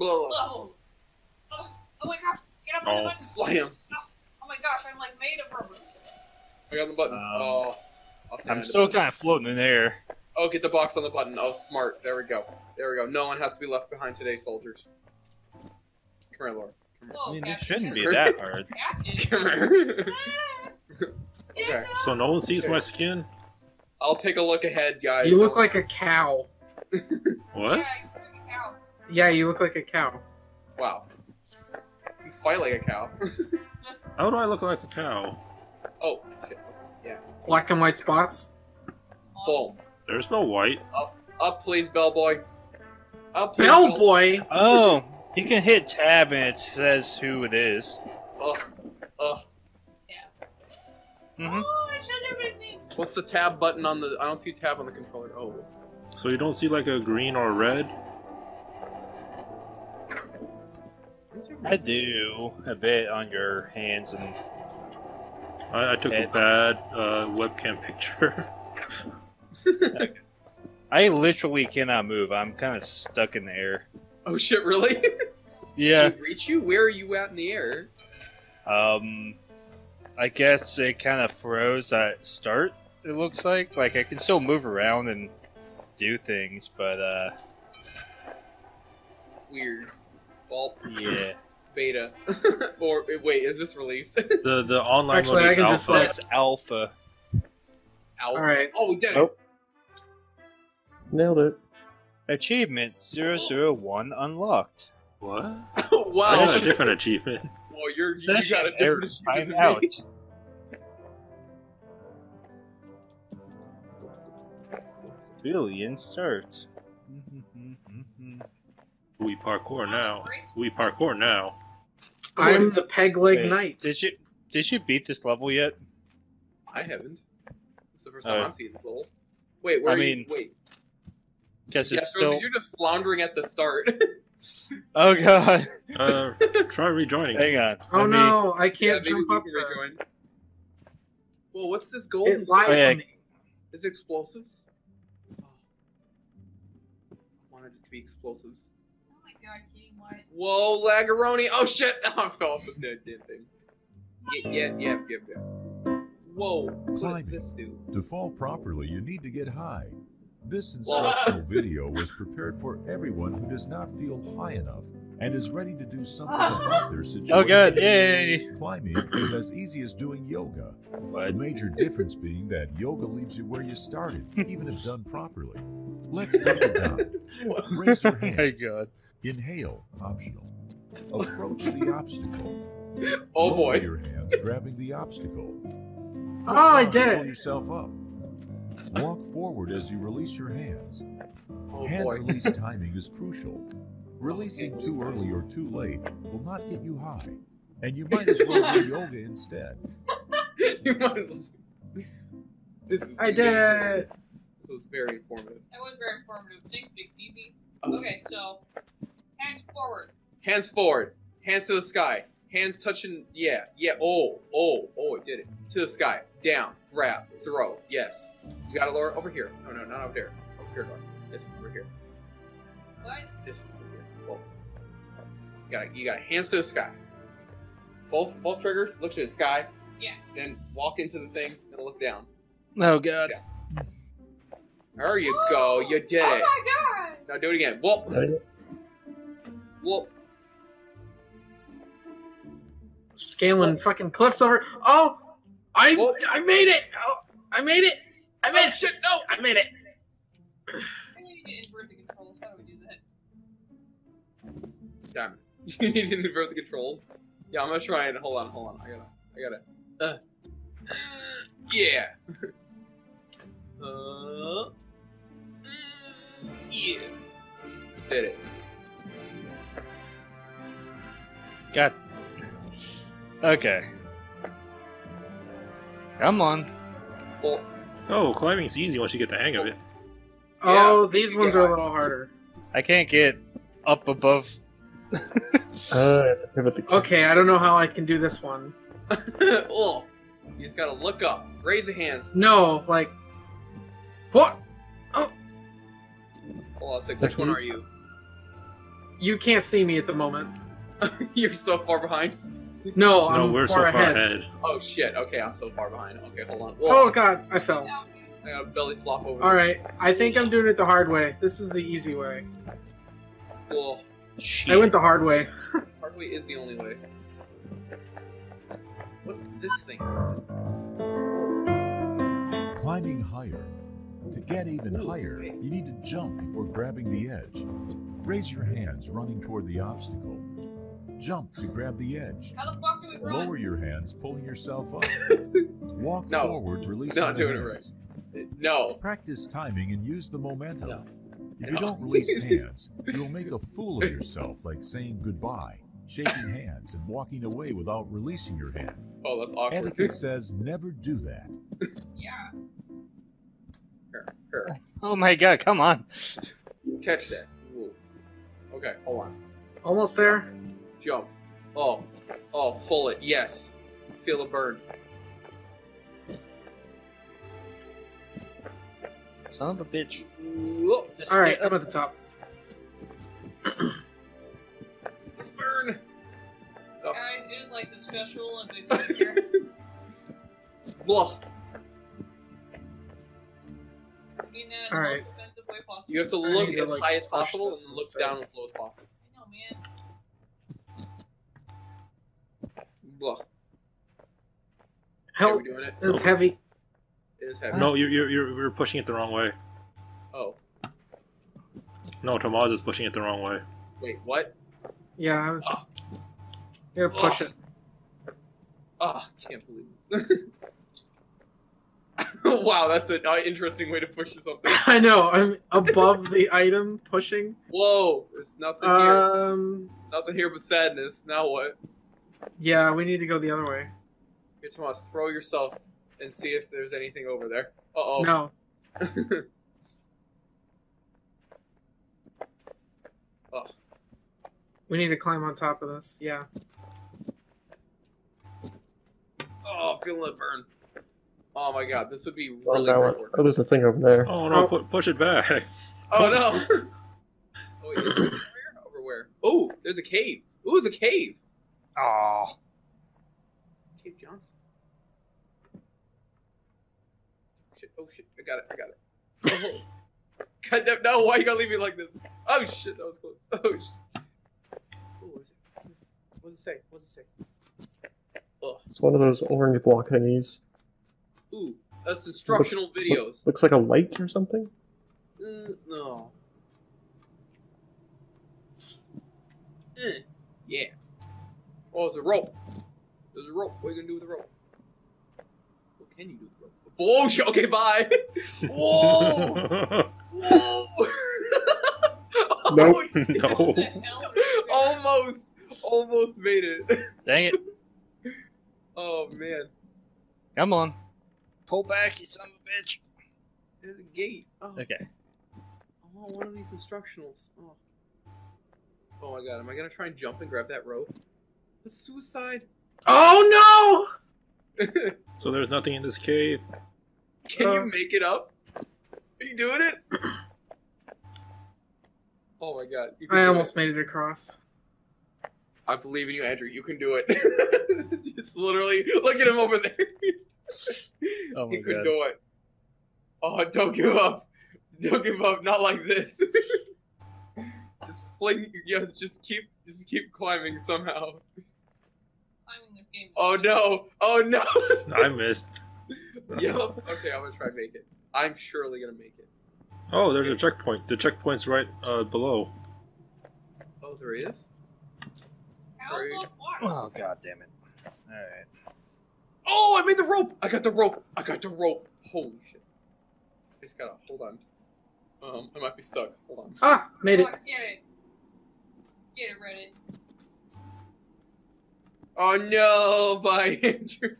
Blow. Whoa. Oh, oh my gosh. Get up on the Oh. button. Slam. Oh my gosh, I'm like made of rubber. I got the button. Um, oh. I'll I'm still kind of floating in the air. Oh, get the box on the button. Oh, smart. There we go. There we go. No one has to be left behind today, soldiers. Come here, Laura. Whoa, I mean, this shouldn't be that hard. Come here. Okay. So no one sees my skin? I'll take a look ahead, guys. You look like a cow. What? Yeah, you're a cow. Yeah, you look like a cow. Wow. You fight like a cow. How do I look like a cow? oh, shit. Black and white spots. Boom. There's no white. Up, up, please, bellboy. Up, please, Bellboy. Oh, you can hit tab and it says who it is. Ugh. Ugh. hmm Oh, it shows everything. What's the tab button on the? I don't see tab on the controller. Oh, whoops. So you don't see like a green or a red? I do a bit on your hands and I, I took a bad uh, webcam picture. I literally cannot move. I'm kind of stuck in the air. Oh shit! Really? Yeah. Did it reach you? Where are you at in the air? Um, I guess it kind of froze at start. It looks like like I can still move around and do things, but uh, Weird. Well, yeah, beta. or wait, is this released? The the online Actually, one I is can just, alpha. like- that's alpha. All right. Oh, we did it. Nope. Nailed it. Achievement 001 unlocked. What? I wow. got a different achievement. Well, you're you Session got a error. different Time achievement out. than me. Billion start. We parkour now. We parkour now. I'm the peg leg Wait, knight. Did you did you beat this level yet? I haven't. It's the first time Oh. I'm seeing this level. Wait, where I are you? mean, Wait. Because Yeah, it's Frozen, still. you're just floundering at the start. Oh god! Uh, try rejoining. Hang on. Oh Let me- no, I can't maybe jump we up can rejoin. Well, what's this golden? It lied Oh, yeah. to me. Is it explosives? Oh. I wanted it to be explosives. Oh my god, King White. Whoa, Lagaroni! Oh shit! I fell off the damn thing. Yeah, yeah, yeah, yeah, yeah. Whoa, what does this do? To fall properly, you need to get high. This instructional video was prepared for everyone who does not feel high enough and is ready to do something about their oh, situation. Oh good. Yay! Climbing is as easy as doing yoga. The major difference being that yoga leaves you where you started, even if done properly. Let's break it down. Raise your Oh my god! Inhale, optional. Approach the obstacle. Oh Lower boy. your hands, grabbing the obstacle. Oh, I did it. Pull it. yourself up. Walk forward as you release your hands. Oh Hand boy. release timing is crucial. Releasing too early or too late will not get you high, and you might as well do yoga instead. you might as well. This is I did amazing. it. This was very informative. That was very informative. Thanks, Big TV. Oh. Okay, so hands forward. Hands forward. Hands to the sky. Hands touching. Yeah, yeah. Oh, oh, oh, it did it. To the sky. Down. Grab. Throw. Yes. You got it, Laura? Over here. No, no, not over there. Over here, Laura. This one, over here. What? This one, over here. Whoa. You got it. You got. Hands to the sky. Both both triggers. Look to the sky. Yeah. Then walk into the thing and look down. Oh god! There you go. You did oh it. Oh my god! Now do it again. Whoop. Whoop. Scaling fucking cliffs over. Oh, I Whoa. I made it. Oh, I made it. I made Oh it. shit! No. I made it. I need to invert the controls. How do we do that? Damn. You need to invert the controls. Yeah, I'm gonna try and hold on, hold on. I gotta, I gotta. Uh, yeah. uh, yeah. Did it. God. Okay. Come on. Well, Oh, climbing's easy once you get the hang of it. Oh, Yeah, these ones are a little harder. I can't get up above. Uh, the Okay, I don't know how I can do this one. oh, you just gotta look up. Raise your hands. No, like what? Hold on a sec. Which one are you? You can't see me at the moment. You're so far behind. No, no, I'm we're so far far ahead. ahead. Oh shit. Okay, I'm so far behind. Okay, hold on. Oh god, I fell. I got a belly flop over. All right, I think I'm doing it the hard way. This is the easy way. Whoa. I went the hard way. Hard way is the only way. What's this thing? Climbing higher. To get even Ooh, higher, sweet. you need to jump before grabbing the edge. Raise your hands running toward the obstacle. Jump to grab the edge. How the fuck do we run? Lower your hands, pulling yourself up. Walk No. forward, releasing Not the doing it hands. No. Practice timing and use the momentum. No. If you don't release hands, you'll make a fool of yourself, like saying goodbye, shaking hands, and walking away without releasing your hand. Oh, that's awkward. Etiquette says never do that. Yeah. Here, here. Oh my god, come on. Catch that. Ooh. Okay, hold on. Almost there. Jump. Oh. Oh, pull it. Yes. Feel a burn. Son of a bitch. All right, I'm at the top. burn. Oh. Guys, it is like the Special Olympics here. Blah. I mean that All most right. way possible. You have to look need to, as like, high as possible and look down as low Blah. Are Help! we doing it? It's heavy. It is heavy. No, you're, you're you're you're pushing it the wrong way. Oh. No, Tomaz is pushing it the wrong way. Wait, what? Yeah, I was just gonna push Oh. it. Oh, can't believe this. wow, that's an uh, interesting way to push something. I know. I'm above the item pushing. Whoa, there's nothing here. Um. Nothing here but sadness. Now what? Yeah, we need to go the other way. Here, Tomas, throw yourself and see if there's anything over there. Uh oh. No. oh. We need to climb on top of this. Yeah. Oh, feeling it burn. Oh my god, this would be Oh, really now great work. oh, there's a thing over there. Oh no, Oh. pu- push it back. Oh no! oh, wait, is over where? Over where? Oh, there's a cave. Ooh, it's a cave. Aw. Cave Johnson. Shit! Oh shit! I got it! I got it. Oh. God damn! No! Why you gotta leave me like this? Oh shit! That was close. Oh shit! Ooh, what is it? What does it say? What does it say? Ugh. It's one of those orange block thingies. Ooh, that's instructional videos. Looks like a light or something. Uh, no. Eh, yeah. Oh, it's a rope. There's a rope. What are you gonna do with the rope? What can you do with the rope? Oh, shit. Okay, bye. Whoa! Whoa! Nope. Oh, no. What the hell are you doing? almost, almost made it. Dang it. Oh man, Come on. Pull back, you son of a bitch. there's a gate. Oh, Okay. oh, one of these instructionals. Oh. Oh my god, am I gonna try and jump and grab that rope? That's suicide. Oh no! so there's nothing in this cave. Can you Uh. make it up? Are you doing it? Oh my god. You I almost it. made it across. I believe in you, Andrew. You can do it. Just literally look at him over there. Oh my he could God. do it. Oh, don't give up. Don't give up. Not like this. just fling. Yes, just keep. Just keep climbing somehow. Climbing this game. Oh no. Oh no. I missed. yep. Okay, I'm gonna try and make it. I'm surely gonna make it. Oh, there's a checkpoint. The checkpoint's right uh, below. Oh, there he is. How Sorry. the fuck? Oh god damn it. Alright. Oh, I made the rope. I got the rope. I got the rope. Holy shit. I just gotta hold on. Um, I might be stuck. Hold on. Ah, made it. Fuck, Get it. Get it, Reddit. Oh no, bye, Andrew.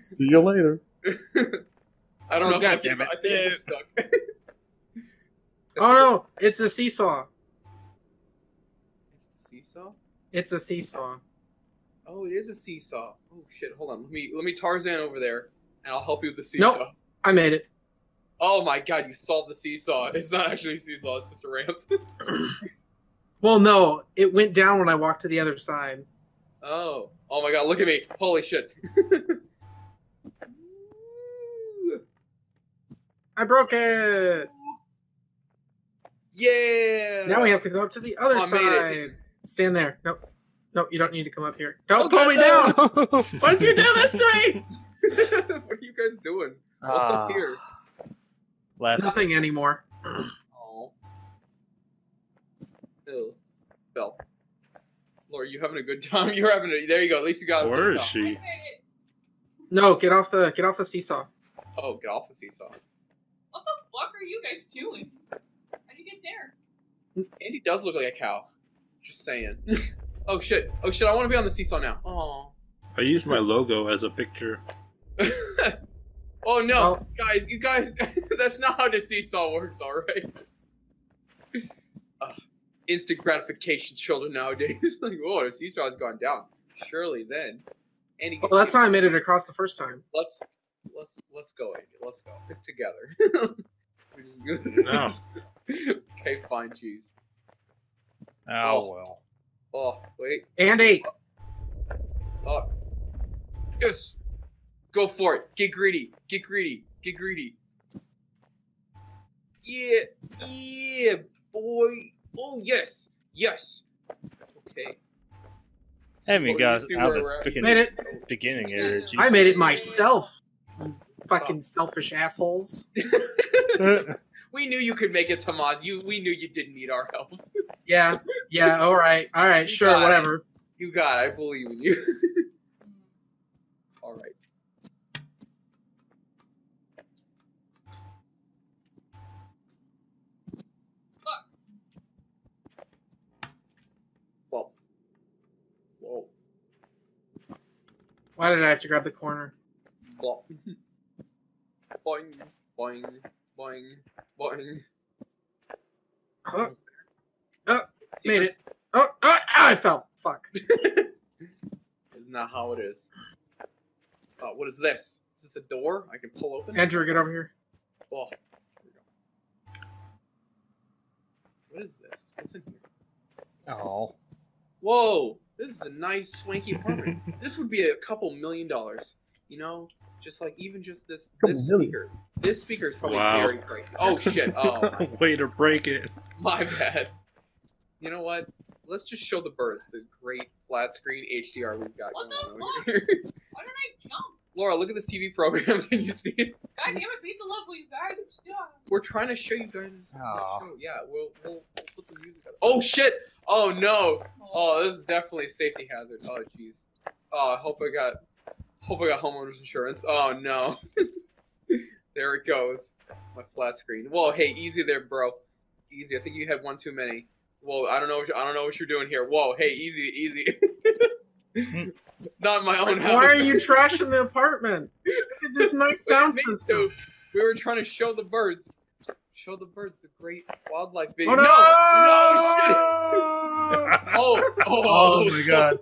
See you later. I don't Oh, know if I damn it. I think I'm stuck. Oh no! It's a seesaw. It's the seesaw. It's a seesaw. Oh, it is a seesaw. Oh shit! Hold on. Let me let me Tarzan over there, and I'll help you with the seesaw. Nope. I made it. Oh my god, you solved the seesaw. It's not actually a seesaw. It's just a ramp. Well, no, it went down when I walked to the other side. Oh. Oh my god, look at me. Holy shit. I broke it. yeah. Now we have to go up to the other Oh, I made it. side. Stand there. Nope. Nope, you don't need to come up here. Don't Okay. pull me down! Why did you do this to me? what are you guys doing? What's Ah. up here? Last Nothing anymore. Oh. Ew. Bell. Laura, you having a good time? You're having a. There you go. At least you got. a Where good is she? No, get off the get off the seesaw. Oh, get off the seesaw. What the fuck are you guys doing? How do you get there? Andy does look like a cow. Just saying. oh shit. Oh shit. I want to be on the seesaw now. Oh. I used my logo as a picture. oh no, Oh. guys, you guys, that's not how the seesaw works, all right? Ugh, instant gratification, children nowadays. like, oh, the seesaw's gone down. Surely then, Andy. Well, that's how I made it across the first time. Let's let's let's go, Andy. Let's go together. We're just good. No. okay, fine, jeez. Oh, oh well. Oh wait. Andy, oh. oh. Yes. Go for it. Get greedy. Get greedy. Get greedy. Yeah. Yeah, boy. Oh yes. Yes. Okay. Hey, we Oh, got you see out where of we're at? the freaking made it. beginning area. I made it myself. You Fucking selfish assholes. We knew you could make it, Tomas. You we knew you didn't need our help. Yeah, yeah, all right, all right, You sure, got it. whatever. You got it. I believe in you. Alright. Well. Whoa. Why did I have to grab the corner? Blah. boing, boing, boing, boing. Oh, oh, made it. Oh, oh, oh I fell. Fuck. Isn't that how it is? Oh, what is this? Is this a door I can pull open? Andrew, get over here. Oh, here we go. What is this? What's in here? Oh. Whoa! This is a nice, swanky apartment. this would be a couple million dollars. You know, just like even just this Couple this million. speaker. This speaker is probably Wow. very great. Oh shit! Oh my, Way to break it. my bad. You know what? Let's just show the birds the great flat screen HDR we've got What going the on here. Why did I jump? Laura, look at this TV program. Can you see it? God damn it, beat the level, you guys. I'm still. We're trying to show you guys this Aw. show. Yeah, we'll, we'll, we'll put the music on. Oh shit! Oh no! Oh, this is definitely a safety hazard. Oh jeez. Oh, I hope I got, hope I got homeowners insurance. Oh no. there it goes. My flat screen. Whoa, hey, easy there, bro. Easy. I think you had one too many. Whoa, I don't know. What I don't know what you're doing here. Whoa, hey, easy, easy. Not my own house. Why are you trashing the apartment? This nice sound system. We were trying to show the birds. Show the birds the great wildlife video. Oh no! no, no shit. Oh, oh, Oh my oh. god.